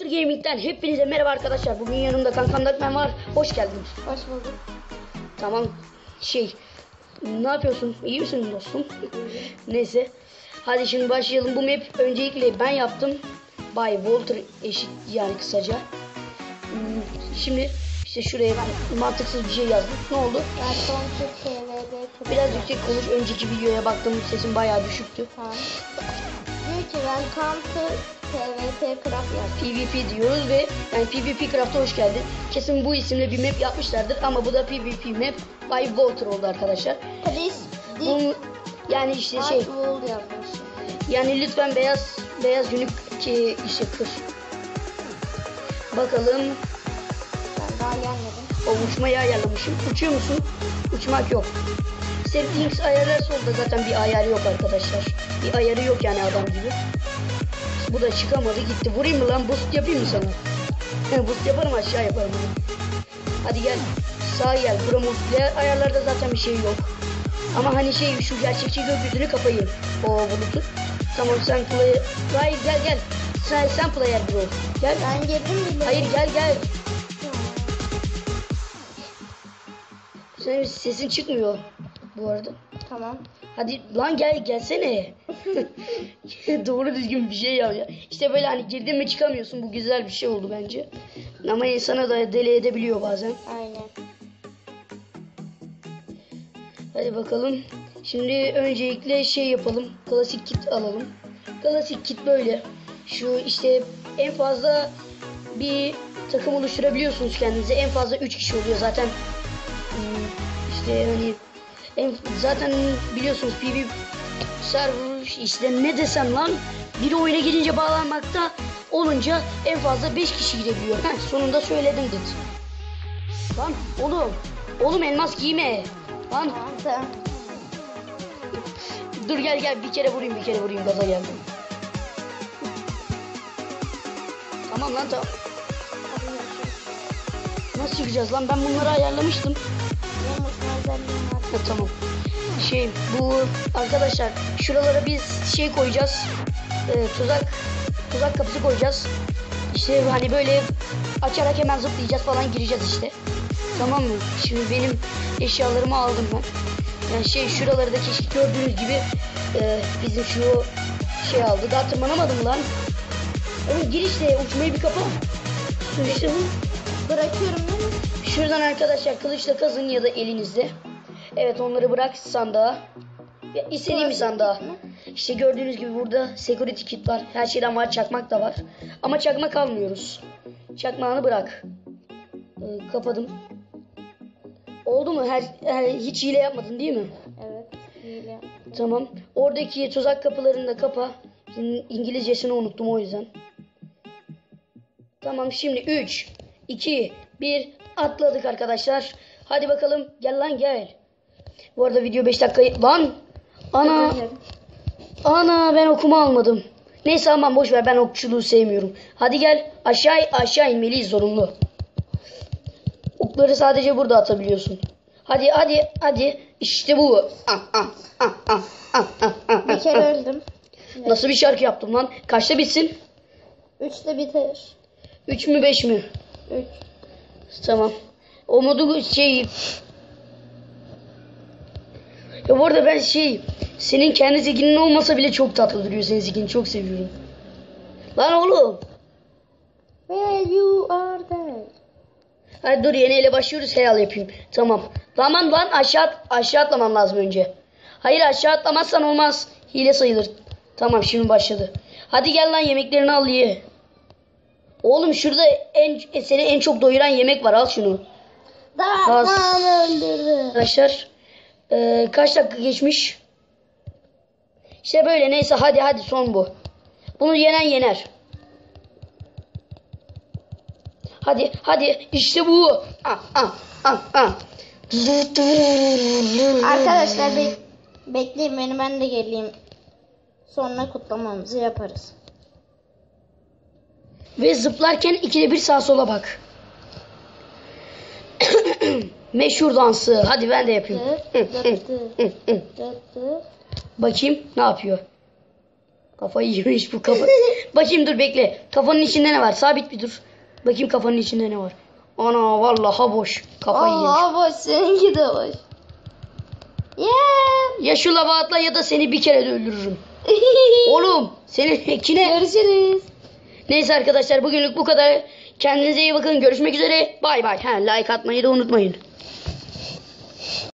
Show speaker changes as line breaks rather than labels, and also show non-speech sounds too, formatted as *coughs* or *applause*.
Walter Gaming'den hepinize merhaba arkadaşlar. Bugün yanımda kankam Darkman var. Hoş geldiniz.
Hoş bulduk.
Tamam. Şey, ne yapıyorsun? İyi misin dostum? Neyse. Hadi şimdi başlayalım. Bu map öncelikle ben yaptım. Bay Walter eşit yani kısaca. Hmm, Şimdi işte şuraya ben mantıksız bir şey yazdım. Ne oldu? Biraz yüksek konuş. Önceki videoya baktım. Sesim bayağı düşüktü.
Tamam. Diyor ki Welcome to TVT Craft yaz.
PvP diyoruz ve yani PvP Craft'a hoş geldin. Kesin bu isimle bir map yapmışlardır ama bu da PvP map by Walter oldu arkadaşlar.
Please
Bunun yani işte
Hard
şey yani lütfen beyaz beyaz yünük ki işte kır. Bakalım
Ben daha gelmedim.
o uçmayı ayarlamışım. Uçuyor musun? Uçmak yok. Settings ayarlar solda zaten bir ayarı yok arkadaşlar. Bir ayarı yok yani adam gibi. Bu da çıkamadı gitti. Vurayım mı lan? Boost yapayım mı sana? Boost yaparım aşağı yaparım. Hadi gel. Sağa gel. Promos'la ayarlarda zaten bir şey yok. Ama hani şey şu gerçekçi gökyüzünü kapayın. O bulutu. Tamam sen play... Hayır gel gel. Sen, sen player bro. Gel.
Ben girdim bile.
Hayır gel gel. Senin sesin çıkmıyor bu arada.
Tamam.
Hadi lan gel gelsene. *laughs* Doğru düzgün bir şey yap ya. İşte böyle hani girdin mi çıkamıyorsun. Bu güzel bir şey oldu bence. Ama insana da deli edebiliyor bazen.
Aynen.
Hadi bakalım. Şimdi öncelikle şey yapalım. Klasik kit alalım. Klasik kit böyle. Şu işte en fazla bir takım oluşturabiliyorsunuz kendinize. En fazla 3 kişi oluyor zaten. Hmm, İşte hani zaten biliyorsunuz PvP server işte ne desem lan biri oyuna girince bağlanmakta olunca en fazla 5 kişi girebiliyor. Heh, sonunda söyledim dedi. Lan oğlum. Oğlum elmas giyme. Lan. Dur gel gel bir kere vurayım bir kere vurayım gaza geldim. Tamam lan tamam. Nasıl çıkacağız lan ben bunları ayarlamıştım. Ha, tamam. Şey bu arkadaşlar şuralara biz şey koyacağız. Ee, tuzak tuzak kapısı koyacağız. İşte hani böyle açarak hemen zıplayacağız falan gireceğiz işte. Tamam mı? Şimdi benim eşyalarımı aldım ben. Yani şey şuraları da keşke gördüğünüz gibi e, bizim şu şey aldı. Daha tırmanamadım lan. Oğlum gir işte uçmayı bir kapa. İşte bu.
Bırakıyorum değil?
Şuradan arkadaşlar kılıçla kazın ya da elinizde. Evet onları bırak sandığa. Ya istediğim bir sandığa. İşte gördüğünüz gibi burada security kit var. Her şeyden var. Çakmak da var. Ama çakmak almıyoruz. Çakmağını bırak. Ee, kapadım. Oldu mu? Her, her hiç hile yapmadın değil mi?
Evet. Hile.
Tamam. Oradaki tuzak kapılarını da kapa. İngilizcesini unuttum o yüzden. Tamam şimdi 3, 2, 1 atladık arkadaşlar. Hadi bakalım gel lan gel. Bu arada video 5 dakika... Lan! Ana! Ana ben okuma almadım. Neyse aman boş ver ben okçuluğu sevmiyorum. Hadi gel aşağı aşağı inmeliyiz zorunlu. Okları sadece burada atabiliyorsun. Hadi hadi hadi işte bu. Ah, ah, ah, ah, ah, ah, ah,
Bir
ah,
kere
ah.
öldüm.
Nasıl bir şarkı yaptım lan? Kaçta bitsin?
Üçte biter.
3 mü 5 mi?
Üç.
Tamam. O modu şey... Ya bu arada ben şey... Senin kendi zikinin olmasa bile çok tatlı duruyor senin zikini çok seviyorum. Lan oğlum.
Where you are there.
Hadi dur yeni ele başlıyoruz hayal yapayım. Tamam. Tamam lan aşağı, at- aşağı atlamam lazım önce. Hayır aşağı atlamazsan olmaz. Hile sayılır. Tamam şimdi başladı. Hadi gel lan yemeklerini al ye. Oğlum şurada en e, seni en çok doyuran yemek var al şunu.
Öldürdü.
Arkadaşlar eee, kaç dakika geçmiş? İşte böyle neyse hadi hadi son bu. Bunu yenen yener. Hadi hadi işte bu. Ah ah ah ah.
Arkadaşlar be bekleyin beni ben de geleyim. Sonra kutlamamızı yaparız.
Ve zıplarken ikide bir sağa sola bak. *coughs* Meşhur dansı. Hadi ben de yapayım. Bakayım ne yapıyor. Kafayı yemiş bu kafa. *laughs* Bakayım dur bekle. Kafanın içinde ne var? Sabit bir dur. Bakayım kafanın içinde ne var? Ana vallahi boş. Kafayı yemiş.
Allah boş seninki de boş. Yeah.
Ya şu lava atla ya da seni bir kere de öldürürüm. *laughs* Oğlum senin ekine. *laughs*
Görüşürüz.
Neyse arkadaşlar bugünlük bu kadar. Kendinize iyi bakın. Görüşmek üzere. Bay bay. Ha, like atmayı da unutmayın.